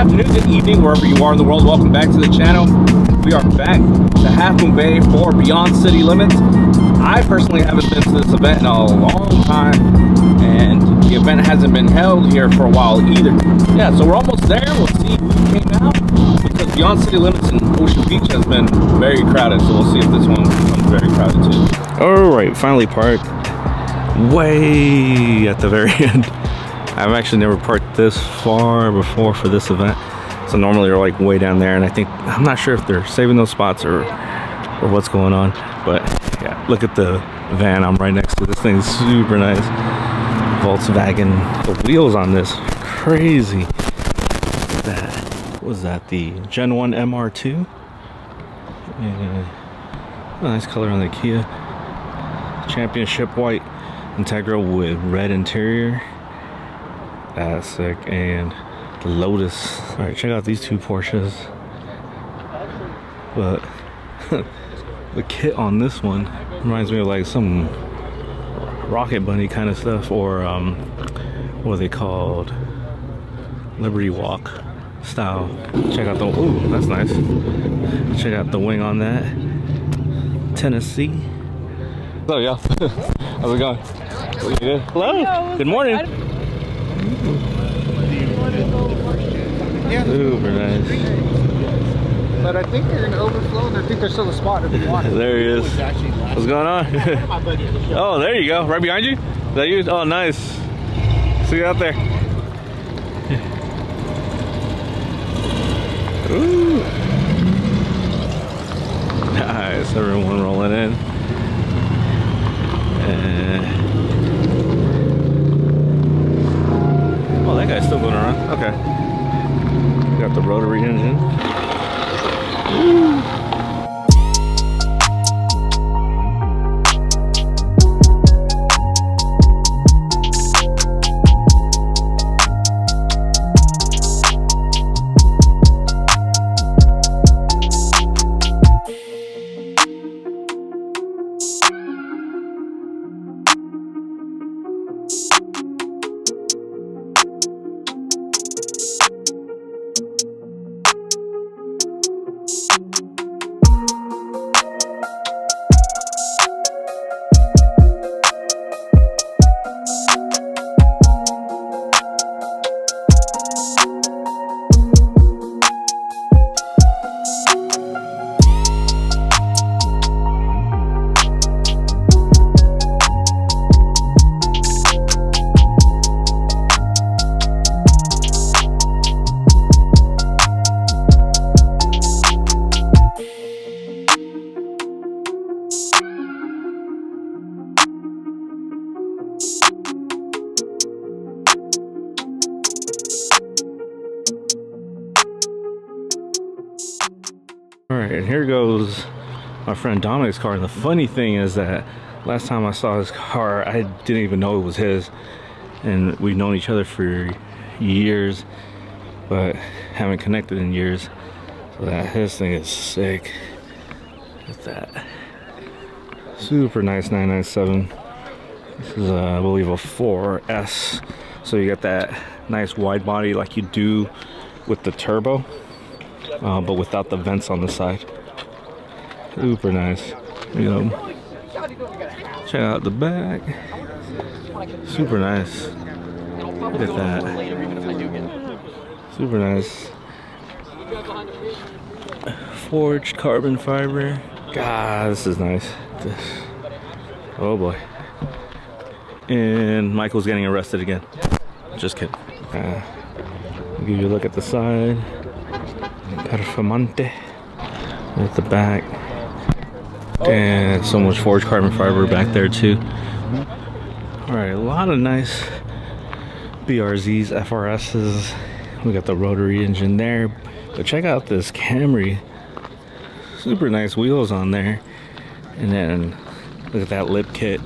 Good afternoon, good evening, wherever you are in the world. Welcome back to the channel. We are back to Half Moon Bay for Beyond City Limits. I personally haven't been to this event in a long time, and the event hasn't been held here for a while either. Yeah, so we're almost there. We'll see who came out because Beyond City Limits in Ocean Beach has been very crowded, so we'll see if this one becomes very crowded too. All right, finally parked way at the very end. I've actually never parked this far before for this event. So normally they're like way down there and I think, I'm not sure if they're saving those spots or, or what's going on. But yeah, look at the van I'm right next to. This thing's super nice. Volkswagen. The wheels on this, crazy. That, what was that? The Gen 1 MR2? Yeah. Nice color on the Kia. Championship white Integra with red interior. That's sick. And the Lotus. All right, check out these two Porsches. But the kit on this one reminds me of like some Rocket Bunny kind of stuff, or um, what are they called? Liberty Walk style. Check out the ooh, that's nice. Check out the wing on that. Tennessee. Hello, y'all. how's it going? Good? Hello. Good morning. Yeah. Super nice. But I think you're gonna overflow, and I think there's still a spot if you want. There he is. What's going on? oh, there you go. Right behind you? Is that you? Oh, nice. See you out there. Ooh. Nice. Everyone rolling in. And... Oh, that guy's still going around. Okay. Got the rotary engine. All and here goes my friend Dominic's car. And the funny thing is that last time I saw his car, I didn't even know it was his. And we've known each other for years, but haven't connected in years. So that his thing is sick. Look at that. Super nice 997. This is, uh, I believe, a 4S. So you got that nice wide body like you do with the turbo uh, but without the vents on the side. Super nice. You know, check out the back. Super nice. Look at that. Super nice. Forged carbon fiber. God, this is nice. This. Oh boy. And Michael's getting arrested again. Just kidding. Uh, give you a look at the side. Performante at the back. And so much forged carbon fiber back there too. Alright, a lot of nice BRZs, FRSs. We got the rotary engine there. But check out this Camry. Super nice wheels on there. And then look at that lip kit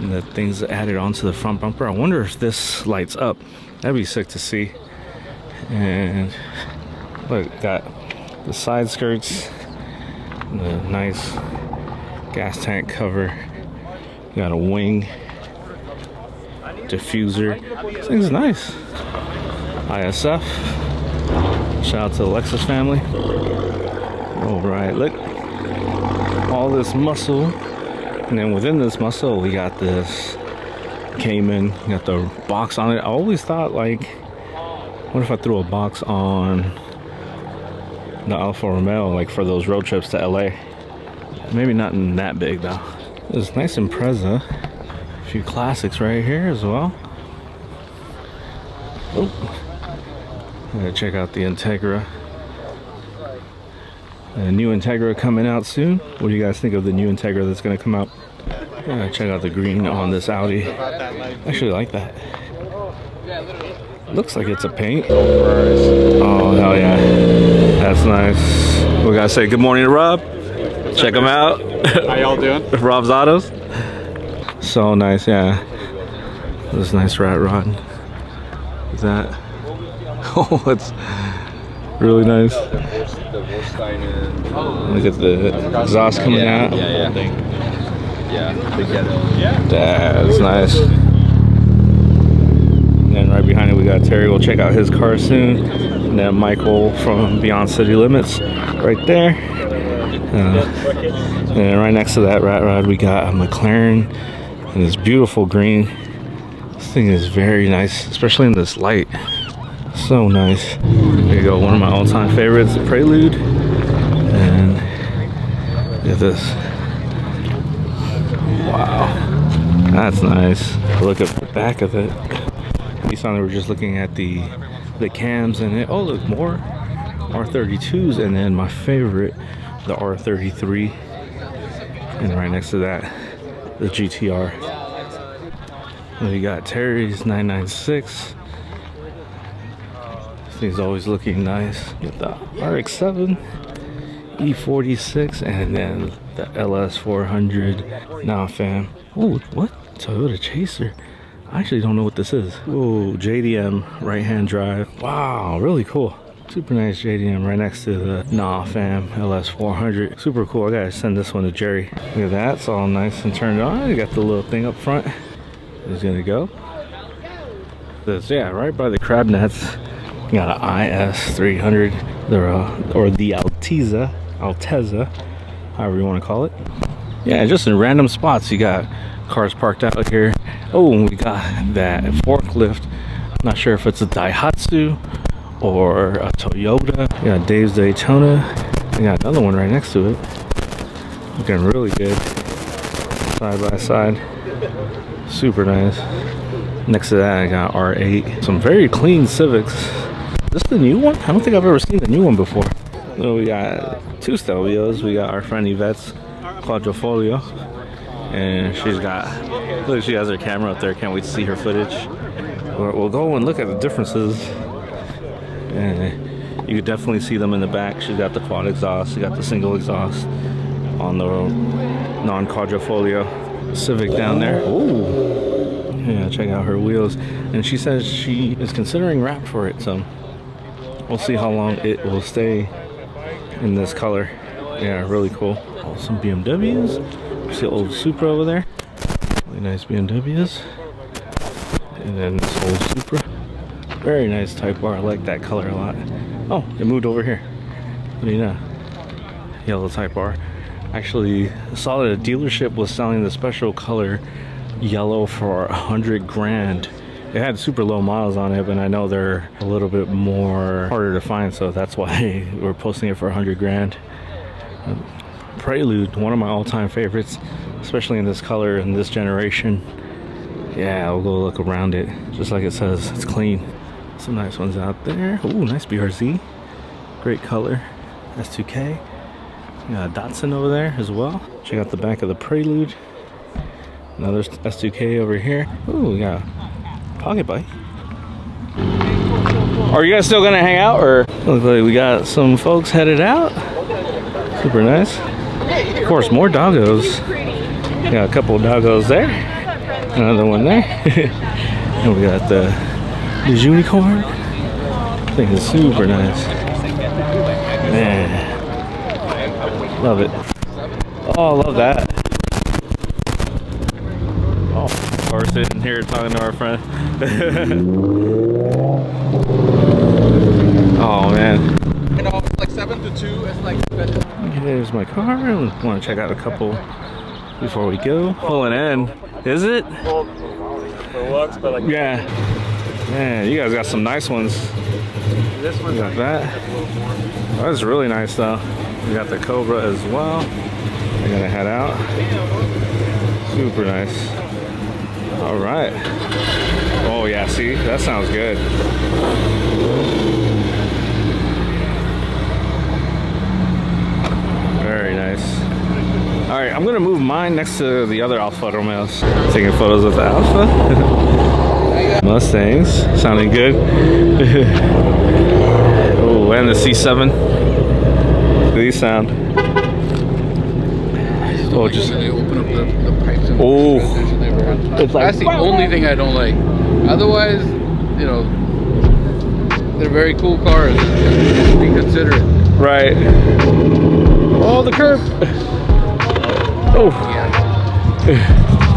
and the things added onto the front bumper. I wonder if this lights up. That'd be sick to see. And look, got the side skirts, the nice gas tank cover. Got a wing, diffuser. This thing's nice. ISF. Shout out to the Lexus family. All right, look. All this muscle. And then within this muscle, we got this Cayman. Got the box on it. I always thought, like, what if I threw a box on the Alfa Romeo, like for those road trips to LA? Maybe not in that big, though. This nice Impreza. A few classics right here as well. Oh. Gotta check out the Integra. A new Integra coming out soon. What do you guys think of the new Integra that's gonna come out? Yeah, check out the green on this Audi. I actually like that. Looks like it's a paint. Oh hell yeah, nice. We gotta say good morning to Rob. Check him out. How y'all doing? Rob's Autos. So nice, yeah. This nice rat rod. Is that? Oh, it's really nice. Look at the exhaust coming out. Yeah, yeah. Yeah, together. Yeah. That's nice. And then right behind it, we got Terry. We'll check out his car soon. And then Michael from Beyond City Limits right there. Uh, and right next to that rat rod, we got a McLaren and this beautiful green. This thing is very nice, especially in this light. So nice. There you go, one of my all-time favorites, the Prelude. And look at this. Wow, that's nice. Look at the back of it. Nissan, we were just looking at the the cams and it. Oh, look more R32s, and then my favorite, the R33, and right next to that, the GTR. You got Terry's 996. This thing's always looking nice. Get the RX-7. E46 and then the LS400 now fam oh what Toyota Chaser I actually don't know what this is. Oh JDM right hand drive. Wow really cool. Super nice JDM right next to the nah fam LS400 super cool I gotta send this one to Jerry. Look at that it's all nice and turned on. You got the little thing up front. It's gonna go. This yeah right by the crab nets. You got an IS 300 the, uh, or the Alteza Alteza, however you want to call it. Yeah, just in random spots, you got cars parked out here. Oh, and we got that forklift. I'm not sure if it's a Daihatsu or a Toyota. Got Dave's Daytona. You got another one right next to it. Looking really good. Side by side. Super nice. Next to that, I got R8. Some very clean Civics. Is this the new one? I don't think I've ever seen the new one before. So we got two Stelvios. We got our friend Yvette's Quadrifoglio. And she's got, look, she has her camera up there. Can't wait to see her footage. We'll, we'll go and look at the differences. And you can definitely see them in the back. She's got the quad exhaust. She got the single exhaust on the non-Quadrifoglio Civic down there. Ooh. Yeah, check out her wheels. And she says she is considering wrap for it. So we'll see how long it will stay in this color. Yeah, really cool. Oh, some BMWs. See old Supra over there. Really nice BMWs. And then this old Supra. Very nice Type R. I like that color a lot. Oh, it moved over here. What do you know? Yellow Type R. Actually, saw that a dealership was selling the special color yellow for a hundred grand it had super low miles on it, but I know they're a little bit more harder to find, so that's why we're posting it for a 100 grand. Prelude, one of my all-time favorites, especially in this color in this generation. Yeah, I'll go look around it. Just like it says, it's clean. Some nice ones out there. Ooh, nice BRZ. Great color. S2K. You got a Datsun over there as well. Check out the back of the Prelude. Another S2K over here. Ooh, we got Pocket bike. Are you guys still gonna hang out or? Looks like we got some folks headed out. Super nice. Of course, more doggos. Got a couple of doggos there. Another one there. and we got the, the unicorn. I think it's super nice. Man. Love it. Oh, I love that. Oh, we're sitting here talking to our friend. oh here's my car. I want to check out a couple before we go. Pulling in. Is it? For looks, but like Yeah. Man, you guys got some nice ones. this You one's got that. Oh, that's really nice though. We got the Cobra as well. I gotta head out. Super nice. All right. Oh yeah, see, that sounds good. Very nice. All right, I'm gonna move mine next to the other Alfa Romeos. Taking photos of the Alfa. Mustangs, sounding good. oh, and the C7. These sound. Oh, just open up the, the pipes and Oh. transmission they were- It's like- That's the only thing I don't like. Otherwise, you know, they're very cool cars. Be considerate. right. Oh, the curb. Oh. Yeah.